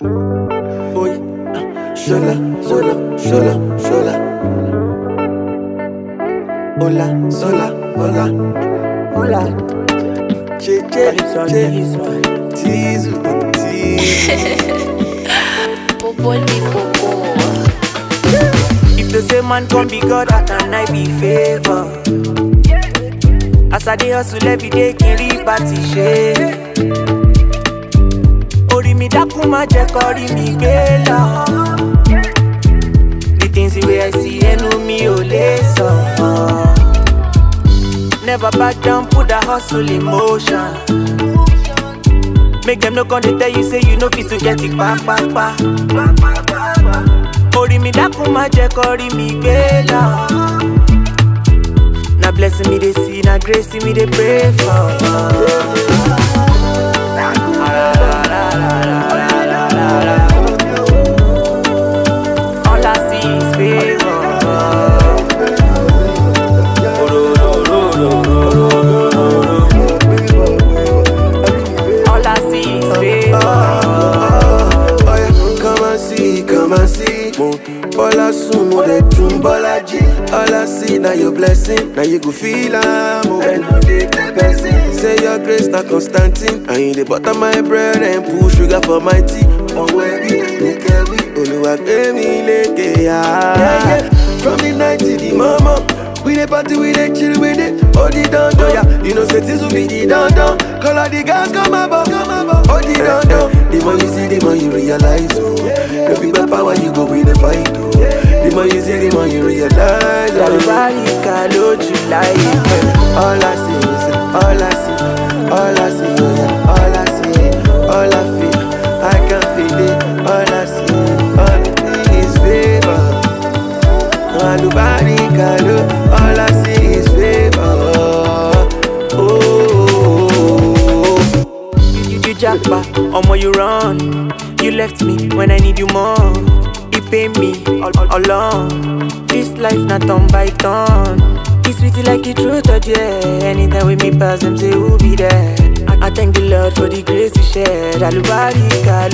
Boy, sola, sola, sola, sola. Hola, sola, hola, hola. Che, che, che. Tizu, tizu. If the same man come be God, how can I be favor? As I dey hustle every day, n rí bàtì ṣe. Orí mi dákun má jẹ́ kọ́ rí mi gbé lọ. The things wey I see ẹnu mi ò lè sọ. Never back down, put the hustle in motion. Make them no come dey tell you say you no fit to get it pa. Orí mi dákun má jẹ́ kọ́ rí mi gbé lọ. Na blessing me dey see, na grace me dey pray for. See is favor. Oh yeah, come and see, come and see. Bola soon, mo dey tún Bola jí. All I see na your blessing, na you go feel am. Oh, and no dey take person. Say your grace na Constantine, and you dey butter my bread and put sugar for my tea. Ọwọ́ ẹbí ní kẹ́wí, Olúwa gbé mi lékè yá. From the night till the morning. We dey party, we dey chill with it. Oh, the don don, yeah. You know, say things will be the don. Call all the girls, come above, come above. You see, the more you realize. Oh, Àlùbáríkà lójú láìpẹ́. all I see is, all I see, all I see, oh yeah, all I see, all I feel, I can feel it. All I see, all I see is favor. Alubarika lo, all I see is favor. Oh, You, you, you jackpot, omo you run. You left me when I need you more. Pay me all, all. This life not turn by turn. It's sweet like the truth of yeah. Anytime we meet pass them say who be there. I, thank the Lord for the grace He shared. Alubarika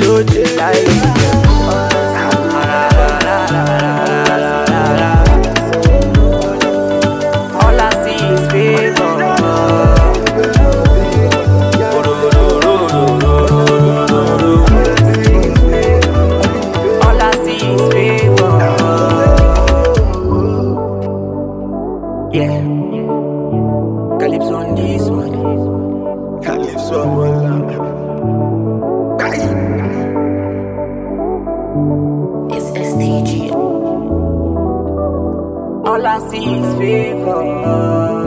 láìpẹ́. All Yeah. Calypso on this one. Calypso, voila. It's STG. All I see is favor.